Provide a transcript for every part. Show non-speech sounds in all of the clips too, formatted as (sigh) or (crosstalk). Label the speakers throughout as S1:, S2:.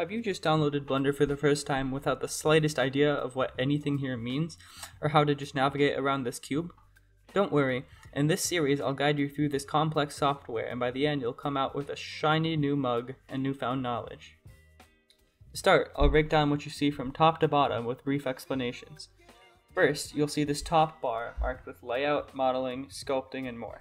S1: have you just downloaded Blender for the first time without the slightest idea of what anything here means, or how to just navigate around this cube? Don't worry, in this series I'll guide you through this complex software and by the end you'll come out with a shiny new mug and newfound knowledge. To start, I'll break down what you see from top to bottom with brief explanations. First, you'll see this top bar marked with layout, modeling, sculpting, and more.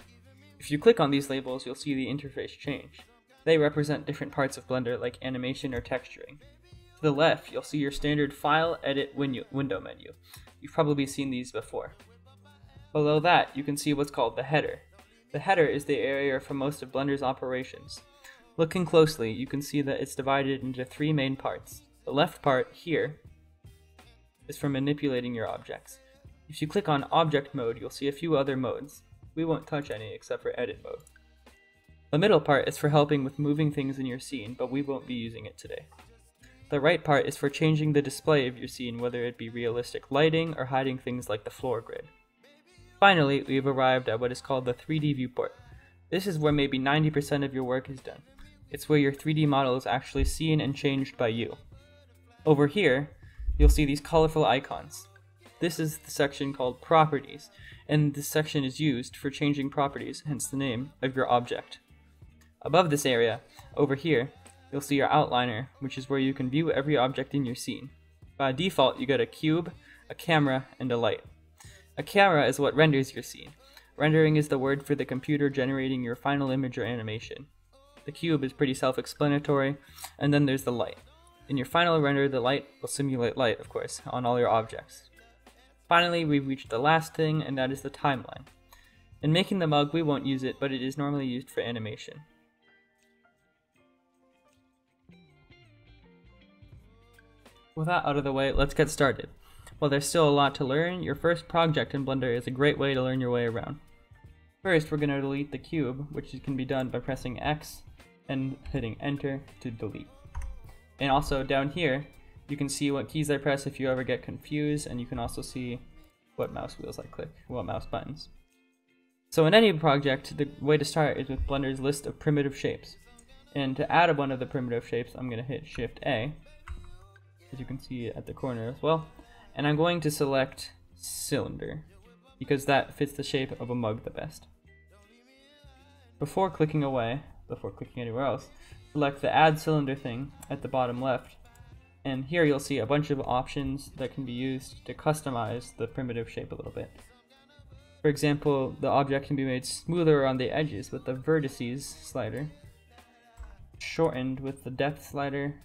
S1: If you click on these labels, you'll see the interface change. They represent different parts of Blender like animation or texturing. To the left, you'll see your standard File, Edit, win window menu. You've probably seen these before. Below that, you can see what's called the header. The header is the area for most of Blender's operations. Looking closely, you can see that it's divided into three main parts. The left part, here, is for manipulating your objects. If you click on Object Mode, you'll see a few other modes. We won't touch any except for Edit Mode. The middle part is for helping with moving things in your scene, but we won't be using it today. The right part is for changing the display of your scene, whether it be realistic lighting or hiding things like the floor grid. Finally, we've arrived at what is called the 3D viewport. This is where maybe 90% of your work is done. It's where your 3D model is actually seen and changed by you. Over here, you'll see these colorful icons. This is the section called Properties, and this section is used for changing properties, hence the name, of your object. Above this area, over here, you'll see your outliner, which is where you can view every object in your scene. By default, you get a cube, a camera, and a light. A camera is what renders your scene. Rendering is the word for the computer generating your final image or animation. The cube is pretty self-explanatory, and then there's the light. In your final render, the light will simulate light, of course, on all your objects. Finally, we've reached the last thing, and that is the timeline. In making the mug, we won't use it, but it is normally used for animation. With that out of the way, let's get started. While there's still a lot to learn, your first project in Blender is a great way to learn your way around. First, we're going to delete the cube, which can be done by pressing X and hitting enter to delete. And also down here, you can see what keys I press if you ever get confused, and you can also see what mouse wheels I click, what mouse buttons. So in any project, the way to start is with Blender's list of primitive shapes. And to add one of the primitive shapes, I'm going to hit Shift A, as you can see at the corner as well. And I'm going to select cylinder because that fits the shape of a mug the best. Before clicking away, before clicking anywhere else, select the add cylinder thing at the bottom left. And here you'll see a bunch of options that can be used to customize the primitive shape a little bit. For example, the object can be made smoother on the edges with the vertices slider, shortened with the depth slider,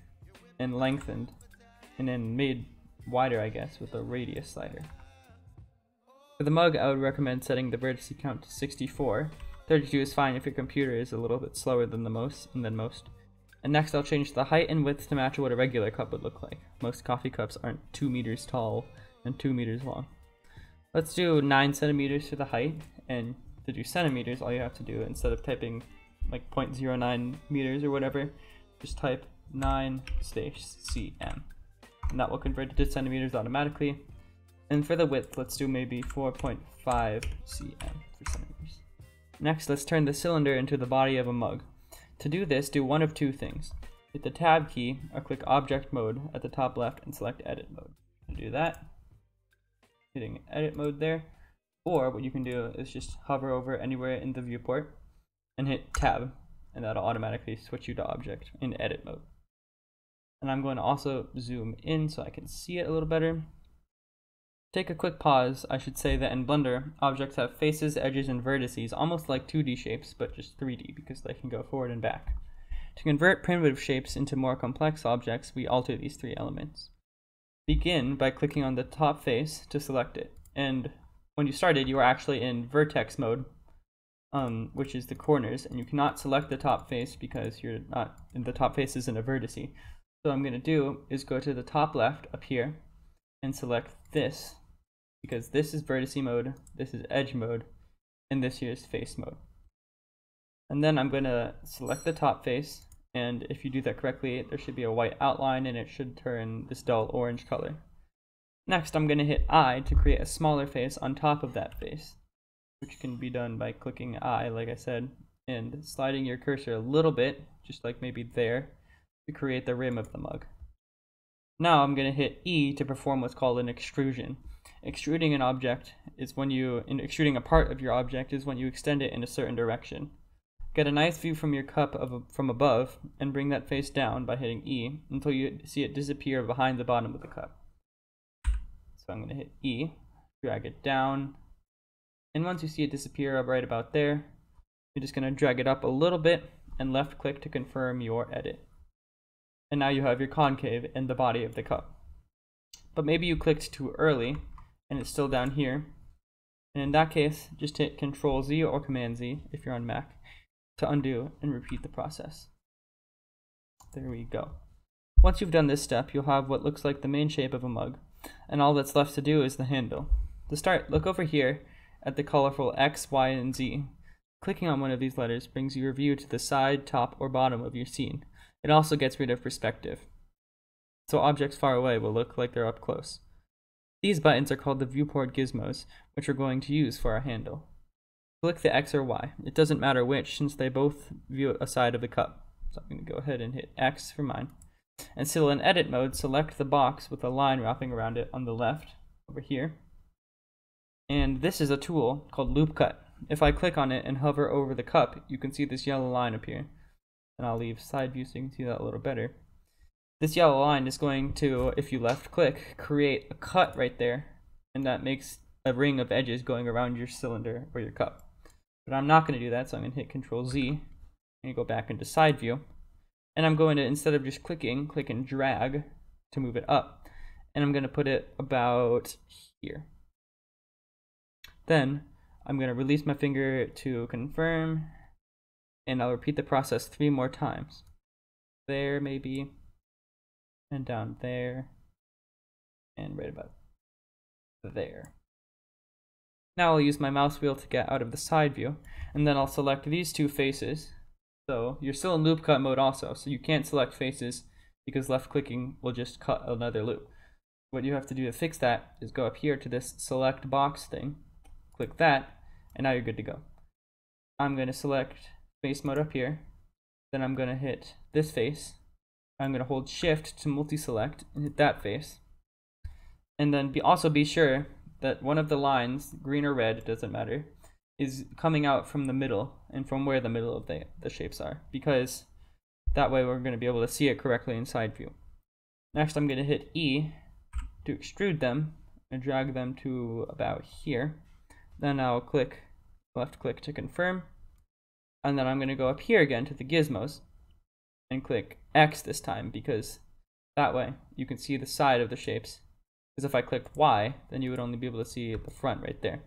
S1: and lengthened and then made wider, I guess, with a radius slider. For the mug, I would recommend setting the vertex count to 64. 32 is fine if your computer is a little bit slower than the most and than most. And next I'll change the height and width to match what a regular cup would look like. Most coffee cups aren't 2 meters tall and 2 meters long. Let's do 9 centimeters for the height, and to do centimeters, all you have to do, instead of typing like 0.09 meters or whatever, just type 9 space cm and that will convert it to centimeters automatically. And for the width, let's do maybe 4.5 cm for centimeters. Next, let's turn the cylinder into the body of a mug. To do this, do one of two things. Hit the tab key or click object mode at the top left and select edit mode. Do that, hitting edit mode there, or what you can do is just hover over anywhere in the viewport and hit tab, and that'll automatically switch you to object in edit mode. And I'm going to also zoom in so I can see it a little better. Take a quick pause, I should say that in Blender, objects have faces, edges, and vertices, almost like 2D shapes, but just 3D because they can go forward and back. To convert primitive shapes into more complex objects, we alter these three elements. Begin by clicking on the top face to select it, and when you started, you were actually in vertex mode, um, which is the corners, and you cannot select the top face because you're not, the top face isn't a vertice. So I'm going to do is go to the top left up here and select this because this is vertex mode, this is edge mode, and this here is face mode. And then I'm going to select the top face and if you do that correctly there should be a white outline and it should turn this dull orange color. Next I'm going to hit I to create a smaller face on top of that face which can be done by clicking I like I said and sliding your cursor a little bit just like maybe there to create the rim of the mug. Now I'm going to hit E to perform what's called an extrusion. Extruding an object is when you, in extruding a part of your object is when you extend it in a certain direction. Get a nice view from your cup of, from above and bring that face down by hitting E until you see it disappear behind the bottom of the cup. So I'm going to hit E, drag it down, and once you see it disappear right about there, you're just going to drag it up a little bit and left click to confirm your edit. And now you have your concave in the body of the cup. But maybe you clicked too early and it's still down here. And in that case, just hit Control Z or Command Z if you're on Mac to undo and repeat the process. There we go. Once you've done this step, you'll have what looks like the main shape of a mug, and all that's left to do is the handle. To start, look over here at the colorful X, Y, and Z. Clicking on one of these letters brings your view to the side, top, or bottom of your scene. It also gets rid of perspective. So objects far away will look like they're up close. These buttons are called the viewport gizmos, which we're going to use for our handle. Click the X or Y. It doesn't matter which, since they both view a side of the cup. So I'm going to go ahead and hit X for mine. And still in edit mode, select the box with a line wrapping around it on the left, over here. And this is a tool called Loop Cut. If I click on it and hover over the cup, you can see this yellow line appear. And I'll leave side view so you can see that a little better. This yellow line is going to, if you left click, create a cut right there. And that makes a ring of edges going around your cylinder or your cup. But I'm not going to do that, so I'm going to hit Control Z and go back into side view. And I'm going to, instead of just clicking, click and drag to move it up. And I'm going to put it about here. Then I'm going to release my finger to confirm, and I'll repeat the process three more times. There, maybe, and down there, and right about there. Now I'll use my mouse wheel to get out of the side view, and then I'll select these two faces. So you're still in loop cut mode also, so you can't select faces because left clicking will just cut another loop. What you have to do to fix that is go up here to this select box thing, click that, and now you're good to go. I'm going to select face mode up here, then I'm going to hit this face, I'm going to hold shift to multi-select and hit that face, and then be also be sure that one of the lines, green or red, it doesn't matter, is coming out from the middle and from where the middle of the, the shapes are because that way we're going to be able to see it correctly in side view. Next I'm going to hit E to extrude them and drag them to about here. Then I'll click left click to confirm and then I'm going to go up here again to the gizmos and click X this time because that way you can see the side of the shapes because if I clicked Y, then you would only be able to see the front right there.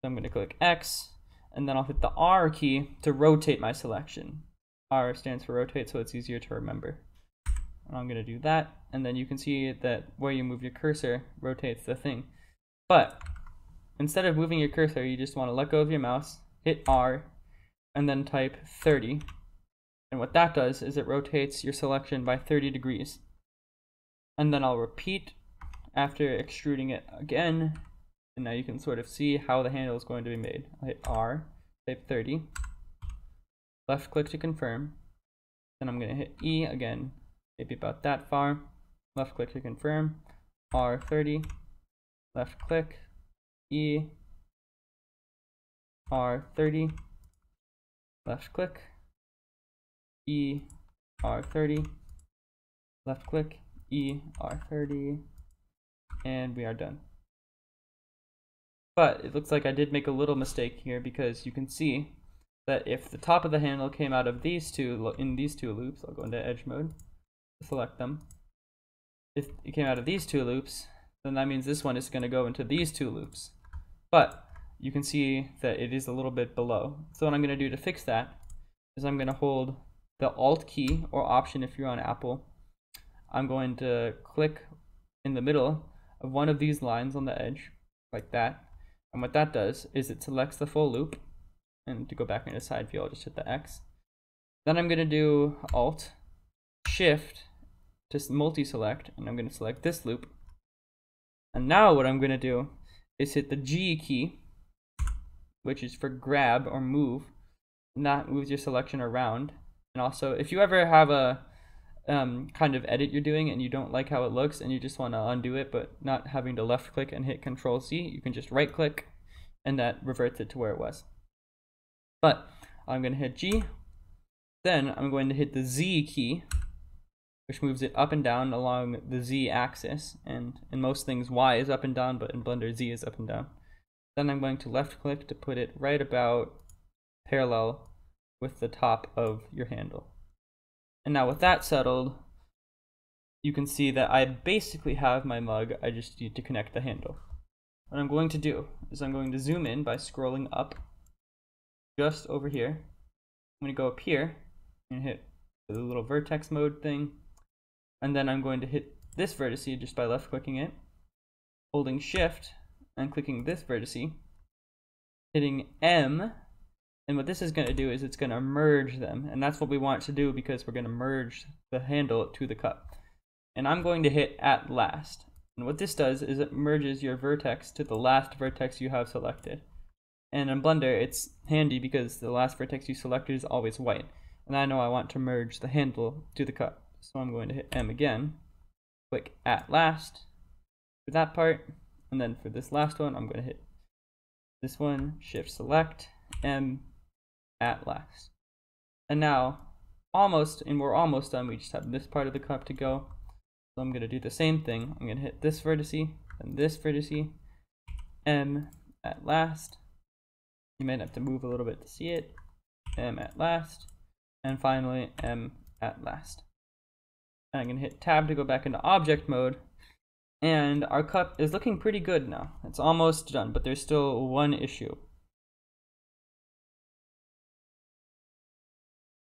S1: So I'm going to click X, and then I'll hit the R key to rotate my selection. R stands for rotate, so it's easier to remember. And I'm going to do that, and then you can see that where you move your cursor rotates the thing. But instead of moving your cursor, you just want to let go of your mouse, hit R, and then type 30. And what that does is it rotates your selection by 30 degrees. And then I'll repeat after extruding it again, and now you can sort of see how the handle is going to be made. I'll hit R, type 30, left click to confirm, then I'm going to hit E again, maybe about that far, left click to confirm, R30, left click, E, R30, left click, E, R30, left click, E, R30, and we are done. But it looks like I did make a little mistake here because you can see that if the top of the handle came out of these two, in these two loops, I'll go into edge mode, select them. If it came out of these two loops, then that means this one is going to go into these two loops. But you can see that it is a little bit below. So what I'm going to do to fix that is I'm going to hold the Alt key or Option if you're on Apple. I'm going to click in the middle of one of these lines on the edge, like that. And what that does is it selects the full loop. And to go back into side view, I'll just hit the X. Then I'm going to do Alt, Shift to multi-select, and I'm going to select this loop. And now what I'm going to do is hit the G key, which is for grab or move, and that moves your selection around. And also, if you ever have a um, kind of edit you're doing and you don't like how it looks and you just want to undo it but not having to left click and hit control C, you can just right click and that reverts it to where it was. But I'm going to hit G, then I'm going to hit the Z key, which moves it up and down along the Z axis. And in most things, Y is up and down, but in Blender, Z is up and down. Then I'm going to left click to put it right about parallel with the top of your handle. And now with that settled, you can see that I basically have my mug, I just need to connect the handle. What I'm going to do is I'm going to zoom in by scrolling up just over here. I'm going to go up here and hit the little vertex mode thing. And then I'm going to hit this vertice just by left clicking it, holding shift and clicking this vertice, hitting M and what this is going to do is it's going to merge them. And that's what we want to do because we're going to merge the handle to the cup. And I'm going to hit at last. And what this does is it merges your vertex to the last vertex you have selected. And in Blender, it's handy because the last vertex you selected is always white. And I know I want to merge the handle to the cup. So I'm going to hit M again, click at last for that part. And then for this last one, I'm going to hit this one, shift select, M, at last. And now, almost, and we're almost done, we just have this part of the cup to go. So I'm going to do the same thing. I'm going to hit this vertice, and this vertice, M at last. You might have to move a little bit to see it. M at last. And finally, M at last. And I'm going to hit tab to go back into object mode. And our cup is looking pretty good now. It's almost done, but there's still one issue.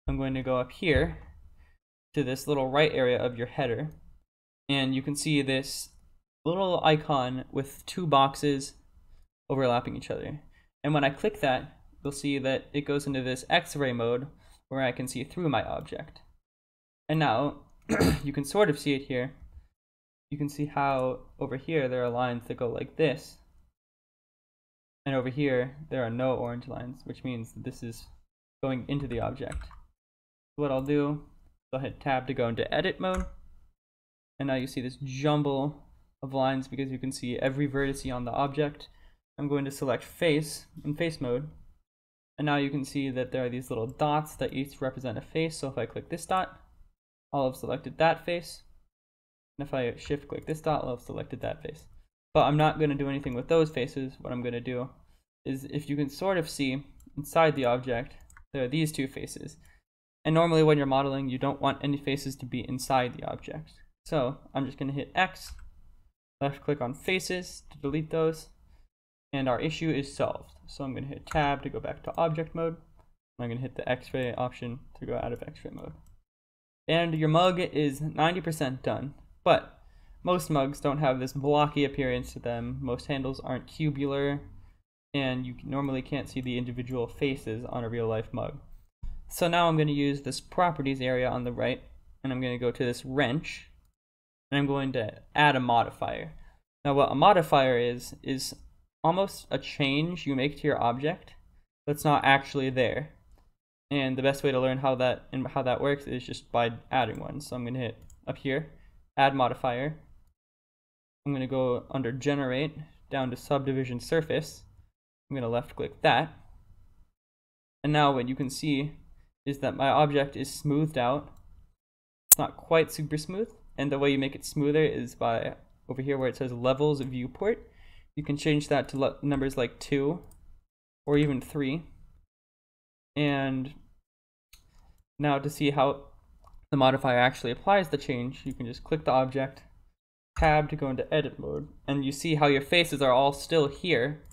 S1: I'm going to go up here to this little right area of your header and you can see this little icon with two boxes overlapping each other. And when I click that, you'll see that it goes into this x-ray mode where I can see through my object. And now (clears throat) you can sort of see it here. You can see how over here there are lines that go like this. And over here there are no orange lines, which means that this is going into the object what I'll do, I'll hit tab to go into edit mode. And now you see this jumble of lines because you can see every vertex on the object. I'm going to select face in face mode. And now you can see that there are these little dots that each represent a face. So if I click this dot, I'll have selected that face. And if I shift click this dot, I'll have selected that face. But I'm not going to do anything with those faces. What I'm going to do is if you can sort of see inside the object, there are these two faces. And normally when you're modeling, you don't want any faces to be inside the object. So I'm just gonna hit X, left click on faces to delete those, and our issue is solved. So I'm gonna hit tab to go back to object mode. I'm gonna hit the X-ray option to go out of X-ray mode. And your mug is 90% done, but most mugs don't have this blocky appearance to them. Most handles aren't cubular, and you normally can't see the individual faces on a real life mug. So now I'm going to use this properties area on the right, and I'm going to go to this wrench, and I'm going to add a modifier. Now what a modifier is, is almost a change you make to your object that's not actually there. And the best way to learn how that and how that works is just by adding one. So I'm going to hit up here, add modifier. I'm going to go under generate down to subdivision surface. I'm going to left click that. And now what you can see is that my object is smoothed out. It's not quite super smooth, and the way you make it smoother is by over here where it says levels viewport. You can change that to numbers like 2 or even 3. And now to see how the modifier actually applies the change, you can just click the object, tab to go into edit mode, and you see how your faces are all still here,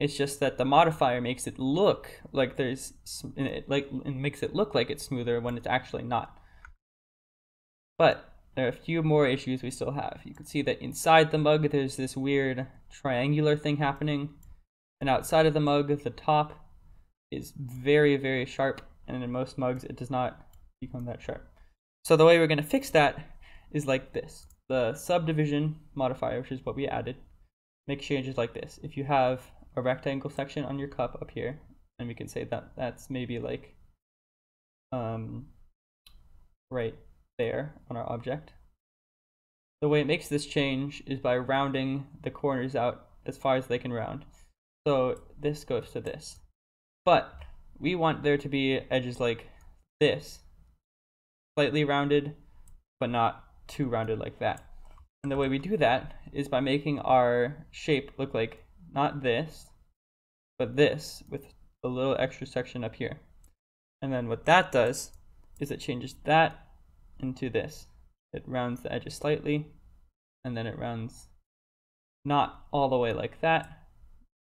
S1: it's just that the modifier makes it look like there's like it makes it look like it's smoother when it's actually not. But there are a few more issues we still have. You can see that inside the mug there's this weird triangular thing happening, and outside of the mug the top is very very sharp, and in most mugs it does not become that sharp. So the way we're going to fix that is like this. The subdivision modifier, which is what we added, makes changes like this. If you have a rectangle section on your cup up here, and we can say that that's maybe like um, right there on our object. The way it makes this change is by rounding the corners out as far as they can round. So this goes to this. But we want there to be edges like this, slightly rounded, but not too rounded like that. And the way we do that is by making our shape look like not this, but this with a little extra section up here. And then what that does is it changes that into this. It rounds the edges slightly, and then it rounds not all the way like that,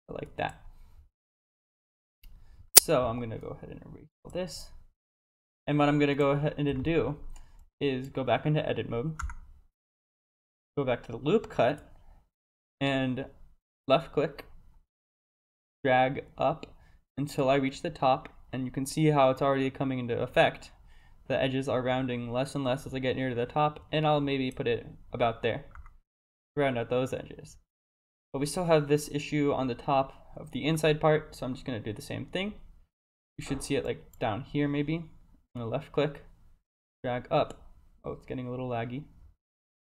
S1: but like that. So I'm going to go ahead and erase this. And what I'm going to go ahead and do is go back into edit mode, go back to the loop cut, and left click, drag up until I reach the top, and you can see how it's already coming into effect. The edges are rounding less and less as I get near to the top, and I'll maybe put it about there, round out those edges. But we still have this issue on the top of the inside part, so I'm just going to do the same thing. You should see it like down here maybe. I'm going to left click, drag up. Oh, it's getting a little laggy.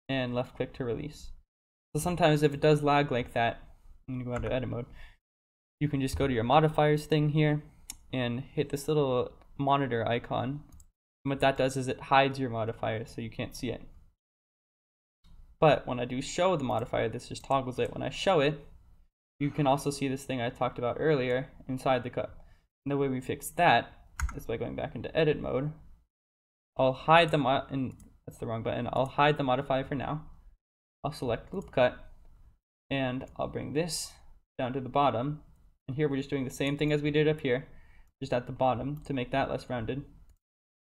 S1: And left click to release. So sometimes if it does lag like that, I'm going to go into edit mode. You can just go to your modifiers thing here and hit this little monitor icon. And what that does is it hides your modifier so you can't see it. But when I do show the modifier, this just toggles it. When I show it, you can also see this thing I talked about earlier inside the cut. And the way we fix that is by going back into edit mode. I'll hide the mod, and that's the wrong button. I'll hide the modifier for now. I'll select loop cut, and I'll bring this down to the bottom. And here we're just doing the same thing as we did up here, just at the bottom to make that less rounded.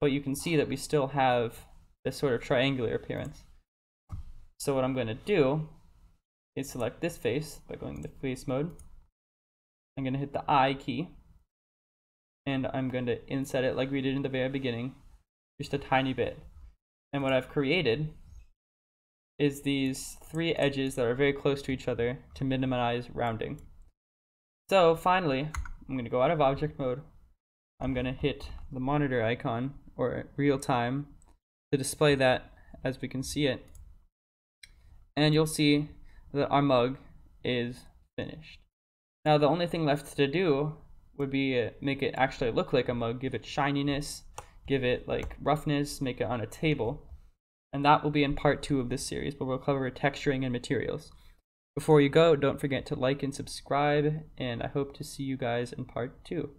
S1: But you can see that we still have this sort of triangular appearance. So what I'm going to do is select this face by going to face mode. I'm going to hit the I key and I'm going to inset it like we did in the very beginning, just a tiny bit. And what I've created is these three edges that are very close to each other to minimize rounding. So finally, I'm going to go out of object mode. I'm going to hit the monitor icon or real time to display that as we can see it. And you'll see that our mug is finished. Now the only thing left to do would be uh, make it actually look like a mug, give it shininess, give it like roughness, make it on a table. And that will be in part two of this series, but we'll cover texturing and materials. Before you go, don't forget to like and subscribe, and I hope to see you guys in part two.